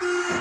Yeah.